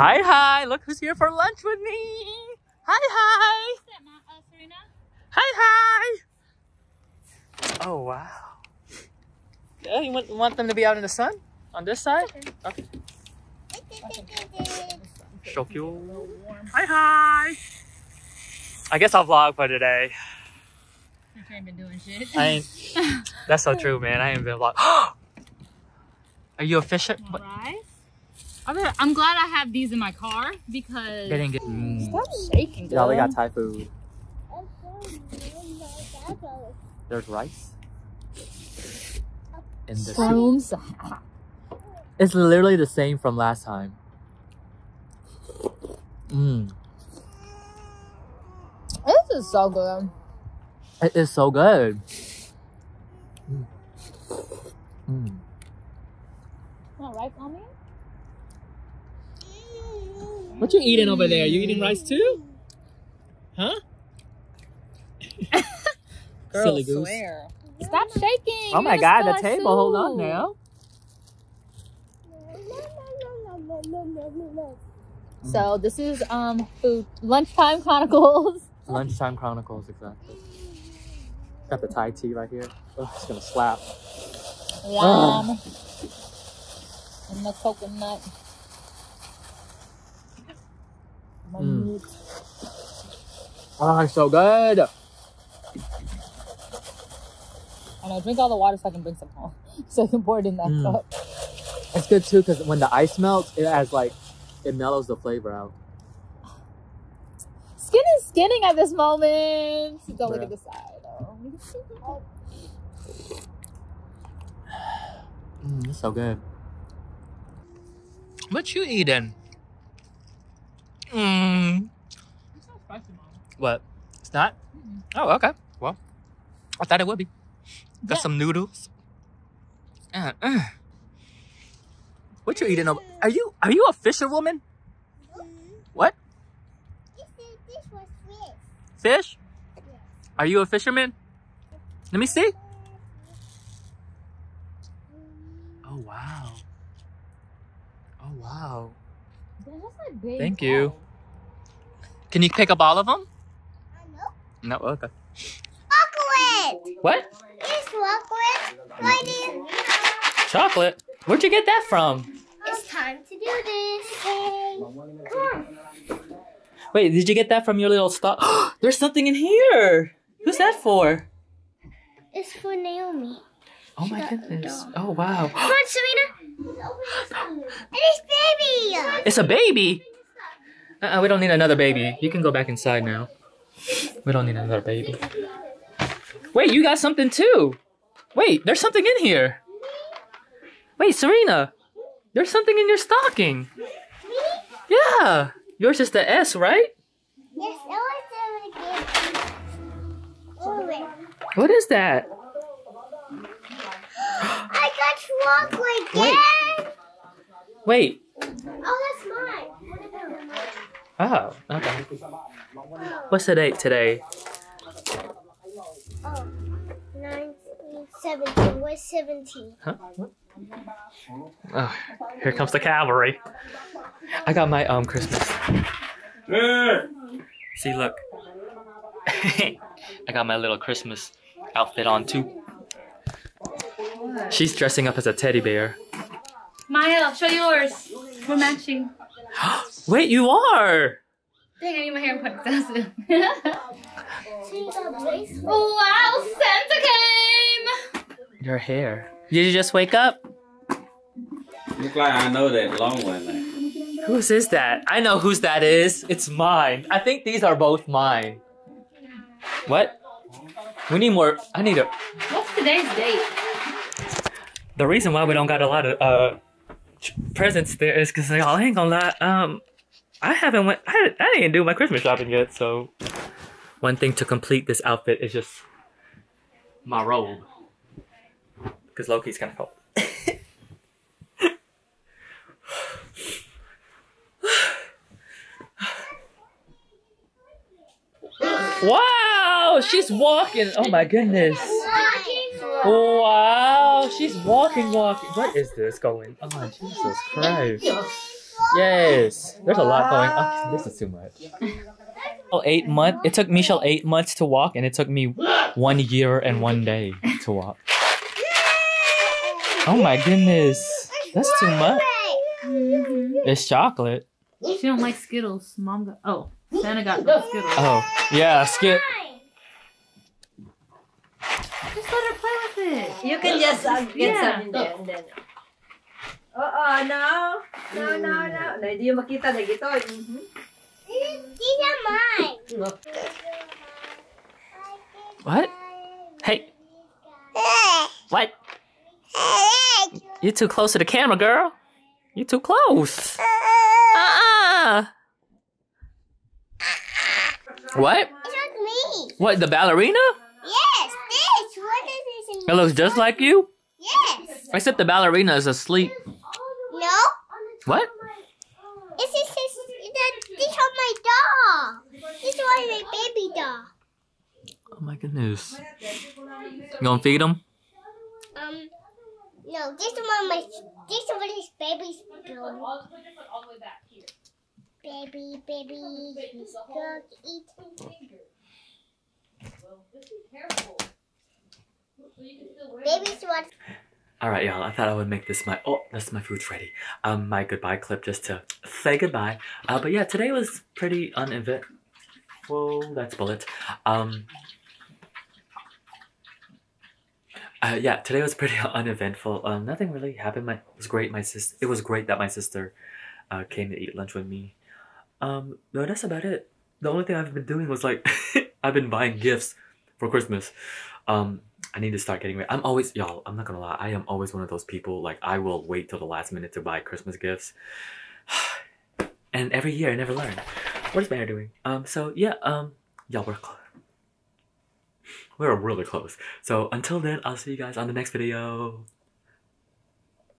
Hi, hi. Look who's here for lunch with me. Hi, hi. Hi, hi. Oh, wow. Yeah, you want, want them to be out in the sun? On this side? Okay. So cute. Hi, hi. I guess I'll vlog for today. I ain't been doing shit. I ain't. That's so true, man. I ain't been vlog. Are you a fisher? What? Rice? I'm I'm glad I have these in my car because They didn't get. Mm. stop shaking. Y'all, we got Thai food. There's rice. In the soup. It's literally the same from last time. Mmm. This is so good. It is so good. Mm. Mm. Want rice on me? What you eating over there? You eating rice too? Huh? Silly goose. Swear. Stop shaking. Oh my You're god, the spill our table. Hold on soup. now. So this is um food lunchtime chronicles. Lunchtime Chronicles, exactly. Got the Thai tea right here. Oh, it's gonna slap. Yum. And the coconut. My Mm. meat. Oh, it's so good. I know. Drink all the water so I can bring some home. So I can pour it in that Mm. cup. It's good too because when the ice melts, it has like it mellows the flavor out. Skin is skinning at this moment. Don't look at the side. Oh. Mm, it's so good. What you eating? Mm. It's not spicy, Mom. What? It's not? Mm-mm. Oh, okay. Well, I thought it would be. Got Yeah. some noodles. Uh, uh. What you eating over? Are you are you a fisherwoman? What? Fish? Are you a fisherman? Let me see. Oh wow. Oh wow. That's like big Thank you. Can you pick up all of them? No. Okay. Chocolate! What? It's chocolate right here. Chocolate? Where'd you get that from? It's time to do this. Come on. Wait, did you get that from your little stop? There's something in here. Who's that for? It's for Naomi. Oh my goodness. Oh wow. Come on, Serena. And it's baby. It's a baby. Uh-uh, we don't need another baby. You can go back inside now. We don't need another baby. Wait, you got something too. Wait, there's something in here. Wait, Serena. There's something in your stocking. Yeah. Yours is the S, right? Yes, I want to again. Oh, wait. What is that? I got chocolate Wait. again. Wait. Oh, that's mine. Oh, okay. What's the date today? Oh, 19, 17. Where's 17? Huh? Oh, here comes the cavalry. I got my um Christmas. See, look. I got my little Christmas outfit on too. She's dressing up as a teddy bear. Maya, show yours. We're matching. Wait, you are! Dang, I need my hair put down. So you got bracelet. wow, Santa came! Your hair. Did you just wake up? Look like I know that long one. Like. Whose is that? I know whose that is. It's mine. I think these are both mine. What? We need more. I need a. What's today's date? The reason why we don't got a lot of uh ch- presents there is because y'all ain't gonna lie. Um, I haven't went. I, I didn't do my Christmas shopping yet. So one thing to complete this outfit is just my robe. Because Loki's kind of cold. wow, she's walking. Oh my goodness. Wow, she's walking, walking. What is this going on? Jesus Christ. Yes. There's a lot going on. This is too much. Oh, eight months. It took Michelle eight months to walk, and it took me one year and one day to walk. Oh my goodness. That's too much. It's chocolate. She don't like Skittles. Mom got. Oh, Santa got those Skittles. Oh, yeah, skip. Just let her play with it. You can just uh, get Yeah. some in there and then. Oo, no. No, no, no. Na, hindi yung makita na gito. Mhm. These are mine. What? Hey, what? You're too close to the camera, girl. You're too close. Uh-uh. What? It's not me. What, the ballerina? Yes, this. What is this? It looks just like you, Yes. except the ballerina is asleep. What? This is this. that- These are my doll. This is my baby doll. Oh my goodness. You gonna feed him? Um. No, this one my. This one is baby's doll. Baby, baby, to eat. Baby's what? All right, y'all. I thought I would make this my oh, that's my food's ready. Um, my goodbye clip just to say goodbye. Uh, but yeah, today was pretty unevent. Whoa, that's bullet. Um. Uh, yeah, today was pretty uneventful. Um, nothing really happened. My it was great. My sis, it was great that my sister, uh, came to eat lunch with me. Um, no, that's about it. The only thing I've been doing was like, I've been buying gifts for Christmas. Um, I need to start getting ready. I'm always y'all. I'm not gonna lie. I am always one of those people. Like I will wait till the last minute to buy Christmas gifts, and every year I never learn. What is my doing? Um. So yeah. Um. Y'all we're close. We're really close. So until then, I'll see you guys on the next video.